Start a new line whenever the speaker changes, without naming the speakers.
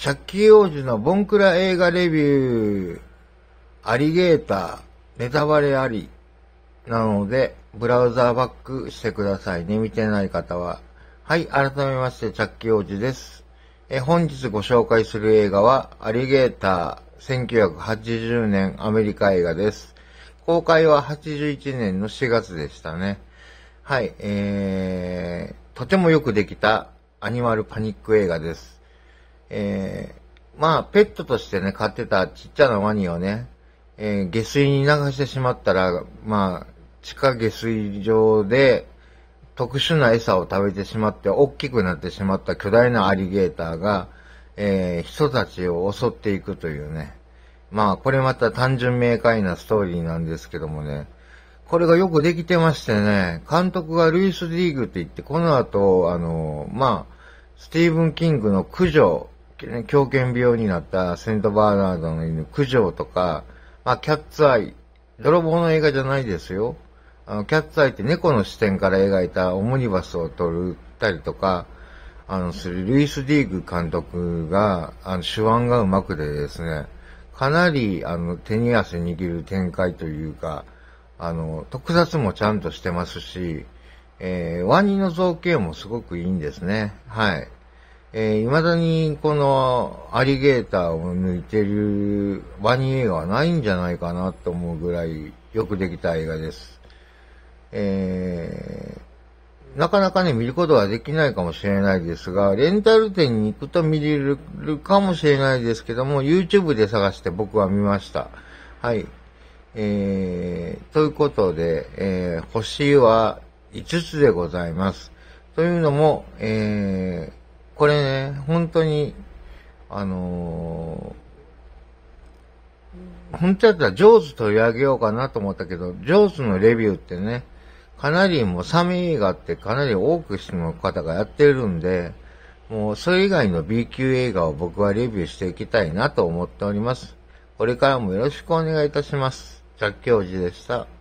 チャッキー王子のボンクラ映画レビュー、アリゲーター、ネタバレあり、なので、ブラウザーバックしてくださいね。見てない方は。はい、改めまして、チャッキー王子です。え本日ご紹介する映画は、アリゲーター、1980年アメリカ映画です。公開は81年の4月でしたね。はい、えー、とてもよくできたアニマルパニック映画です。えー、まあ、ペットとしてね、飼ってたちっちゃなワニをね、えー、下水に流してしまったら、まあ、地下下水場で特殊な餌を食べてしまって大きくなってしまった巨大なアリゲーターが、えー、人たちを襲っていくというね。まあ、これまた単純明快なストーリーなんですけどもね。これがよくできてましてね、監督がルイス・ディーグって言って、この後、あの、まあ、スティーブン・キングの駆除、狂犬病になったセントバーナードの犬、駆除とか、まあ、キャッツアイ、泥棒の映画じゃないですよ。あの、キャッツアイって猫の視点から描いたオムニバスを撮ったりとか、あの、するルイス・ディーグ監督が、あの、手腕がうまくてですね、かなり、あの、手に汗握る展開というか、あの、特撮もちゃんとしてますし、えー、ワニの造形もすごくいいんですね。はい。えー、未だにこのアリゲーターを抜いてるワニ映画はないんじゃないかなと思うぐらいよくできた映画です。えー、なかなかね、見ることはできないかもしれないですが、レンタル店に行くと見れるかもしれないですけども、YouTube で探して僕は見ました。はい。えー、ということで、えー、星は5つでございます。というのも、えー、これね、本当に、あのー、本当だったらジョーズ取り上げようかなと思ったけど、ジョーズのレビューってね、かなりもうサメ映画ってかなり多くの方がやってるんで、もうそれ以外の B 級映画を僕はレビューしていきたいなと思っております。これからもよろしくお願いいたします。ジャッキョウジでした。